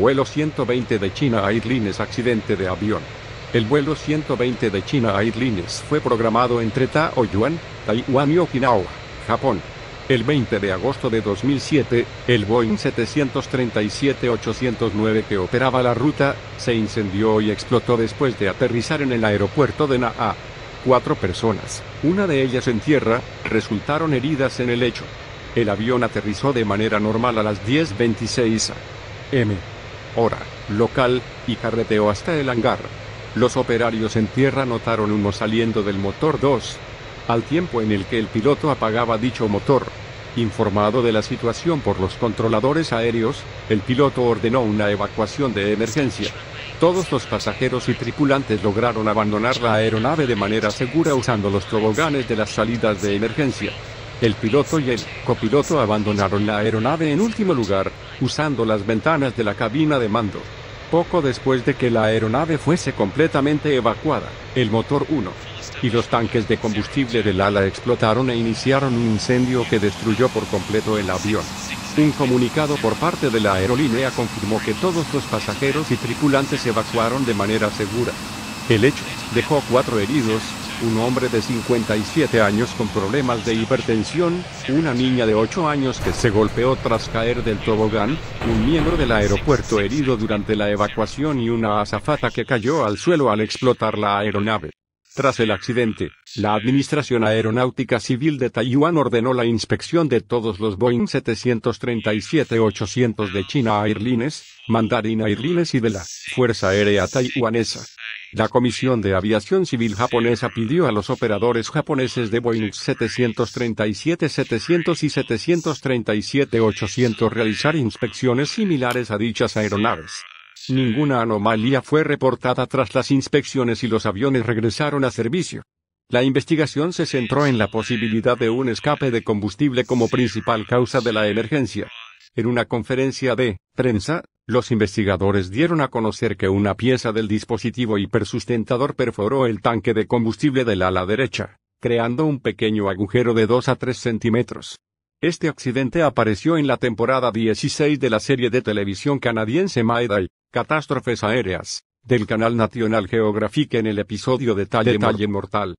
Vuelo 120 de China Airlines accidente de avión. El vuelo 120 de China Airlines fue programado entre Taoyuan, Taiwán y Okinawa, Japón. El 20 de agosto de 2007, el Boeing 737-809 que operaba la ruta, se incendió y explotó después de aterrizar en el aeropuerto de Naa. Cuatro personas, una de ellas en tierra, resultaron heridas en el hecho. El avión aterrizó de manera normal a las 10.26 m. hora local, y carreteó hasta el hangar. Los operarios en tierra notaron humo saliendo del motor 2, al tiempo en el que el piloto apagaba dicho motor. Informado de la situación por los controladores aéreos, el piloto ordenó una evacuación de emergencia. Todos los pasajeros y tripulantes lograron abandonar la aeronave de manera segura usando los toboganes de las salidas de emergencia. El piloto y el copiloto abandonaron la aeronave en último lugar, usando las ventanas de la cabina de mando. Poco después de que la aeronave fuese completamente evacuada, el motor 1 y los tanques de combustible del ala explotaron e iniciaron un incendio que destruyó por completo el avión. Un comunicado por parte de la aerolínea confirmó que todos los pasajeros y tripulantes evacuaron de manera segura. El hecho dejó cuatro heridos, un hombre de 57 años con problemas de hipertensión, una niña de 8 años que se golpeó tras caer del tobogán, un miembro del aeropuerto herido durante la evacuación y una azafata que cayó al suelo al explotar la aeronave. Tras el accidente, la Administración Aeronáutica Civil de Taiwán ordenó la inspección de todos los Boeing 737-800 de China Airlines, Mandarin Airlines y de la Fuerza Aérea Taiwanesa. La Comisión de Aviación Civil japonesa pidió a los operadores japoneses de Boeing 737-700 y 737-800 realizar inspecciones similares a dichas aeronaves. Ninguna anomalía fue reportada tras las inspecciones y los aviones regresaron a servicio. La investigación se centró en la posibilidad de un escape de combustible como principal causa de la emergencia. En una conferencia de prensa, los investigadores dieron a conocer que una pieza del dispositivo hipersustentador perforó el tanque de combustible del ala derecha, creando un pequeño agujero de 2 a 3 centímetros. Este accidente apareció en la temporada 16 de la serie de televisión canadiense Mayday, Catástrofes Aéreas, del canal National Geographic en el episodio Detalle, Detalle Mortal.